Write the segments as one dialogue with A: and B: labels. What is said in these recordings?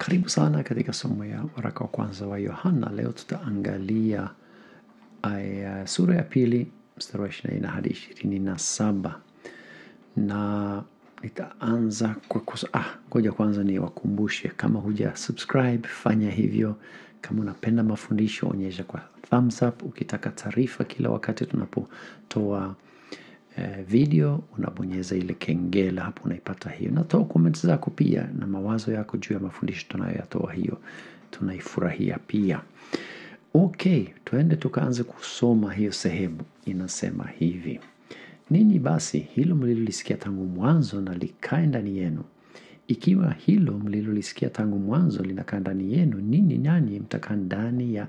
A: Karibu sana katika somo ya waraka wa kwanza wa Yohana. Leo tutaangalia aya sura ya pili mstari wa ishirini hadi ishirini na saba na nitaanza kwa kusa, ah, ngoja kwanza ni wakumbushe, kama huja subscribe fanya hivyo. Kama unapenda mafundisho onyesha kwa thumbs up. Ukitaka taarifa kila wakati tunapotoa eh, video unabonyeza ile kengele hapo, unaipata hiyo. Natoa comments zako pia na mawazo yako juu ya mafundisho tunayoyatoa, hiyo tunaifurahia pia. Okay, tuende tukaanze kusoma hiyo sehemu. Inasema hivi: nini basi hilo mlilolisikia tangu mwanzo na likae ndani yenu. Ikiwa hilo mlilolisikia tangu mwanzo linakaa ndani yenu, nini nani mtakaa ndani ya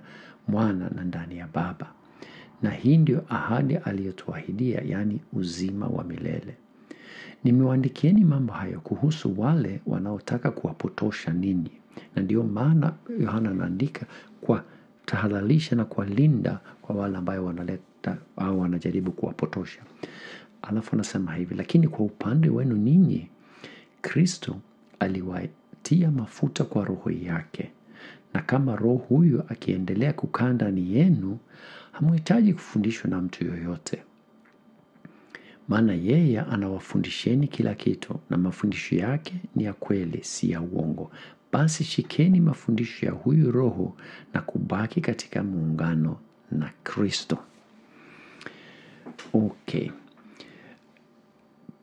A: mwana na ndani ya Baba. Na hii ndio ahadi aliyotuahidia, yaani uzima wa milele. Nimewaandikieni mambo hayo kuhusu wale wanaotaka kuwapotosha ninyi, na ndio maana Yohana anaandika kwa tahadharisha na kuwalinda kwa wale ambayo wanaleta au wanajaribu kuwapotosha. Alafu anasema hivi, lakini kwa upande wenu ninyi, Kristo aliwatia mafuta kwa roho yake, na kama roho huyu akiendelea kukaa ndani yenu, hamhitaji kufundishwa na mtu yoyote, maana yeye anawafundisheni kila kitu, na mafundisho yake ni ya kweli, si ya uongo. Basi shikeni mafundisho ya huyu Roho na kubaki katika muungano na Kristo. Okay,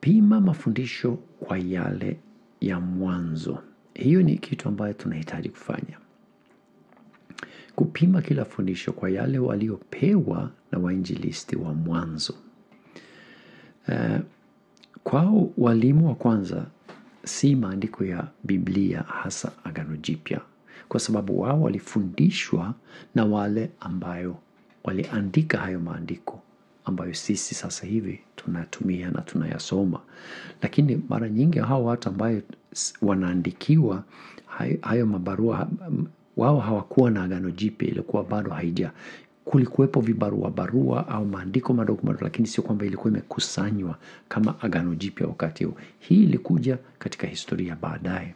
A: pima mafundisho kwa yale ya mwanzo. Hiyo ni kitu ambayo tunahitaji kufanya, kupima kila fundisho kwa yale waliopewa na wainjilisti wa mwanzo. Uh, kwao walimu wa kwanza si maandiko ya Biblia hasa Agano Jipya, kwa sababu wao walifundishwa na wale ambayo waliandika hayo maandiko ambayo sisi sasa hivi tunatumia na tunayasoma. Lakini mara nyingi hao watu ambayo wanaandikiwa hayo mabarua, wao hawakuwa na Agano Jipya, ilikuwa bado haija kulikuwepo vibarua barua au maandiko madogo madogo, lakini sio kwamba ilikuwa imekusanywa kama Agano Jipya wakati huo. Hii ilikuja katika historia baadaye.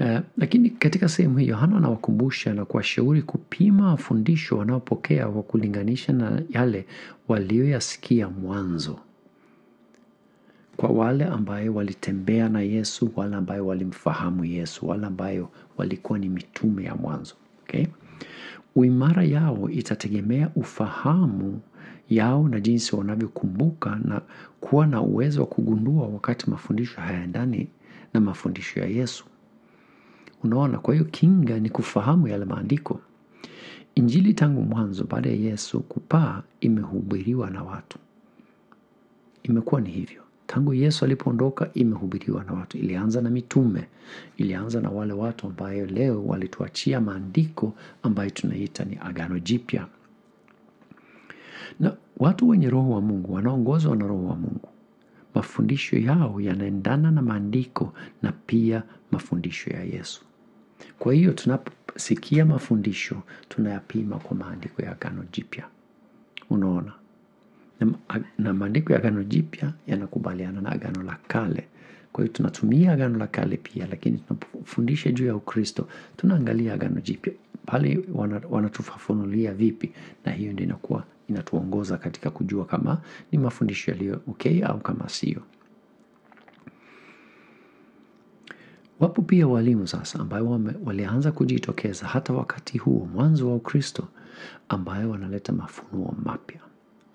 A: Uh, lakini katika sehemu hii Yohana anawakumbusha na kuwashauri kupima fundisho wanaopokea kwa kulinganisha na yale walioyasikia mwanzo, kwa wale ambayo walitembea na Yesu, wale ambayo walimfahamu Yesu, wale ambayo walikuwa ni mitume ya mwanzo. Okay? Uimara yao itategemea ufahamu yao na jinsi wanavyokumbuka na kuwa na uwezo wa kugundua wakati mafundisho hayaendani na mafundisho ya Yesu. Unaona, kwa hiyo kinga ni kufahamu yale maandiko. Injili tangu mwanzo baada ya Yesu kupaa imehubiriwa na watu, imekuwa ni hivyo tangu Yesu alipoondoka, imehubiriwa na watu. Ilianza na mitume, ilianza na wale watu ambayo leo walituachia maandiko ambayo tunaita ni Agano Jipya, na watu wenye Roho wa Mungu wanaongozwa na Roho wa Mungu, mafundisho yao yanaendana na maandiko na pia mafundisho ya Yesu. Kwa hiyo tunaposikia mafundisho tunayapima kwa maandiko ya Agano Jipya. Unaona, na, maandiko ya Agano Jipya yanakubaliana na Agano la Kale. Kwa hiyo tunatumia Agano la Kale pia, lakini tunapofundisha juu ya Ukristo tunaangalia Agano Jipya pale wanatufafanulia vipi, na hiyo ndio inakuwa inatuongoza katika kujua kama ni mafundisho yaliyo okay au kama sio. Wapo pia walimu sasa ambayo walianza kujitokeza hata wakati huo mwanzo wa Ukristo, ambayo wanaleta mafunuo mapya,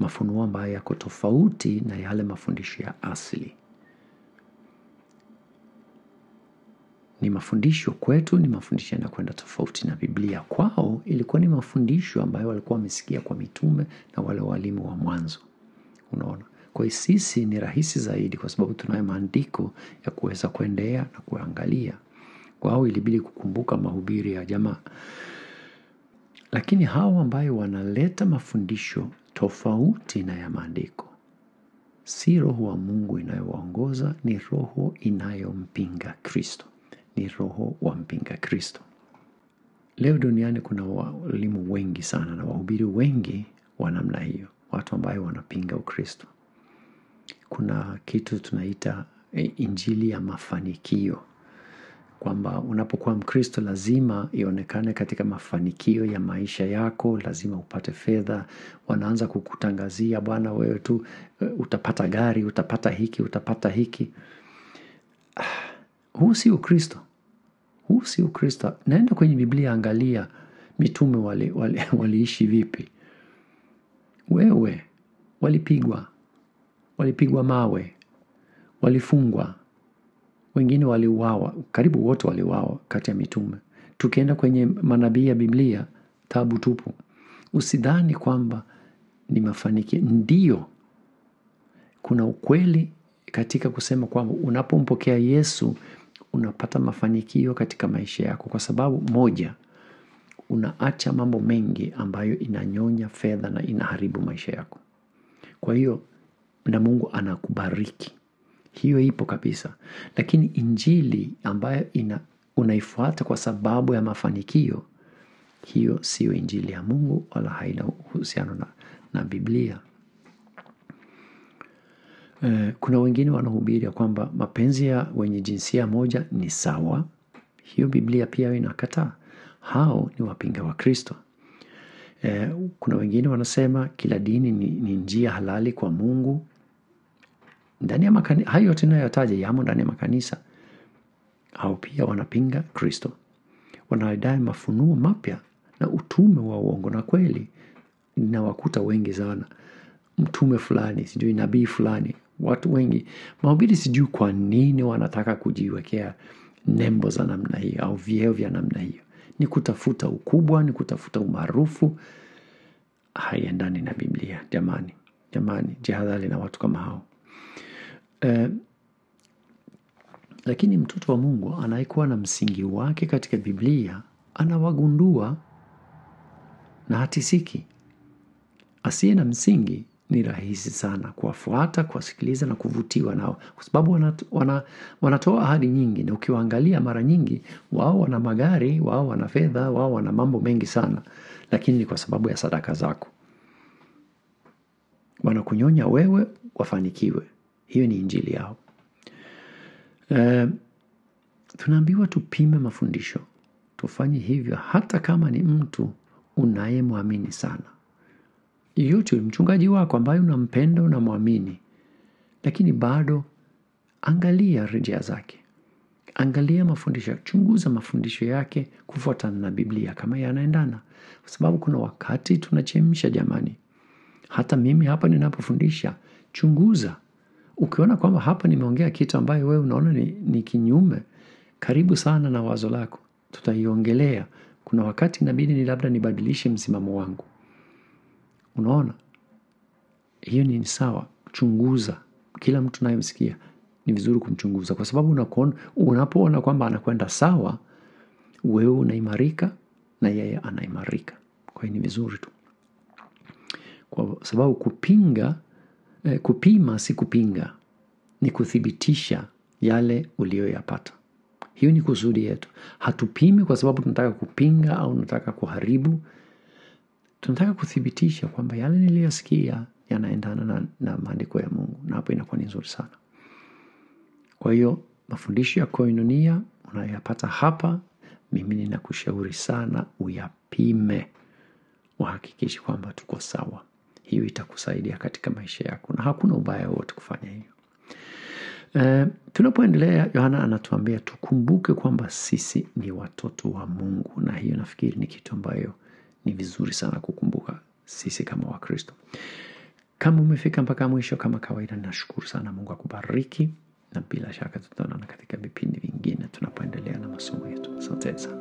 A: mafunuo ambayo yako tofauti na yale mafundisho ya asili. Ni mafundisho kwetu, ni mafundisho yanakwenda tofauti na Biblia. Kwao ilikuwa ni mafundisho ambayo walikuwa wamesikia kwa mitume na wale walimu wa mwanzo. Unaona, kwa hiyo sisi ni rahisi zaidi, kwa sababu tunayo maandiko ya kuweza kuendea na kuangalia. Kwao ilibidi kukumbuka mahubiri ya jamaa, lakini hao ambayo wanaleta mafundisho tofauti na ya maandiko, si Roho wa Mungu inayowaongoza, ni roho inayompinga Kristo, ni roho wa mpinga Kristo. Leo duniani kuna walimu wengi sana na wahubiri wengi wa namna hiyo, watu ambayo wanapinga Ukristo. Kuna kitu tunaita e, injili ya mafanikio. Kwamba unapokuwa Mkristo lazima ionekane katika mafanikio ya maisha yako, lazima upate fedha. Wanaanza kukutangazia, bwana, wewe tu utapata gari, utapata hiki, utapata hiki. Ah, Huu si Ukristo, huu si Ukristo. Naenda kwenye Biblia, angalia mitume waliishi wali, wali vipi. Wewe walipigwa, walipigwa mawe, walifungwa, wengine waliuawa, karibu wote waliuawa kati ya mitume. Tukienda kwenye manabii ya Biblia, tabu tupu. Usidhani kwamba ni mafanikio. Ndio, kuna ukweli katika kusema kwamba unapompokea Yesu unapata mafanikio katika maisha yako, kwa sababu moja, unaacha mambo mengi ambayo inanyonya fedha na inaharibu maisha yako. Kwa hiyo na Mungu anakubariki, hiyo ipo kabisa. Lakini injili ambayo ina, unaifuata kwa sababu ya mafanikio, hiyo siyo injili ya Mungu wala haina uhusiano na, na Biblia. e, kuna wengine wanahubiri kwamba mapenzi ya wenye jinsia moja ni sawa. Hiyo Biblia pia inakataa. Hao ni wapinga wa Kristo. e, kuna wengine wanasema kila dini ni, ni njia halali kwa Mungu. Ndani ya makani, hayo yote nayotaja yamo ndani ya makanisa. au pia wanapinga Kristo. Wanadai mafunuo mapya na utume wa uongo na kweli. Ninawakuta wengi sana. Mtume fulani, sijui nabii fulani, watu wengi. Mahubiri sijui kwa nini wanataka kujiwekea nembo za namna hiyo au vyeo vya namna hiyo. Ni kutafuta ukubwa, ni kutafuta umaarufu. Haiendani na Biblia. Jamani, jamani, jihadhari na watu kama hao. Eh, lakini mtoto wa Mungu anayekuwa na msingi wake katika Biblia anawagundua na hatisiki. Asiye na msingi ni rahisi sana kuwafuata, kuwasikiliza na kuvutiwa nao, kwa sababu wanatoa wana, wanatoa ahadi nyingi, na ukiwaangalia mara nyingi wao wana magari, wao wana fedha, wao wana mambo mengi sana, lakini ni kwa sababu ya sadaka zako. Wanakunyonya wewe wafanikiwe. Hiyo ni injili yao. Uh, tunaambiwa tupime mafundisho, tufanye hivyo hata kama ni mtu unayemwamini sana Yote mchungaji wako ambaye unampenda unamwamini, lakini bado angalia rejea zake, angalia mafundisho, chunguza mafundisho yake kufuatana na Biblia kama yanaendana, kwa sababu kuna wakati tunachemsha jamani. Hata mimi hapa ninapofundisha, chunguza. Ukiona kwamba hapa nimeongea kitu ambayo wewe unaona ni, ni kinyume, karibu sana na wazo lako, tutaiongelea. Kuna wakati inabidi ni labda nibadilishe msimamo wangu. Unaona, hiyo ni sawa. Chunguza kila mtu nayemsikia, ni vizuri kumchunguza, kwa sababu unapoona kwamba anakwenda sawa, wewe unaimarika na yeye anaimarika. Kwa hiyo ni vizuri tu, kwa sababu kupinga eh, kupima si kupinga, ni kuthibitisha yale uliyoyapata. Hiyo ni kusudi yetu. Hatupimi kwa sababu tunataka kupinga au tunataka kuharibu tunataka kuthibitisha kwamba yale niliyosikia yanaendana na, na maandiko ya Mungu, na hapo inakuwa ni nzuri sana. Kwa hiyo mafundisho ya koinonia unayoyapata hapa, mimi ninakushauri sana uyapime, uhakikishe kwamba tuko sawa. Hiyo itakusaidia katika maisha yako, na hakuna ubaya wote kufanya hiyo. Uh, tunapoendelea Yohana anatuambia tukumbuke kwamba sisi ni watoto wa Mungu, na hiyo nafikiri ni kitu ambayo ni vizuri sana kukumbuka sisi kama Wakristo. Kama umefika mpaka mwisho, kama kawaida, nashukuru sana. Mungu akubariki, na bila shaka tutaonana katika vipindi vingine tunapoendelea na masomo yetu. Asante sana.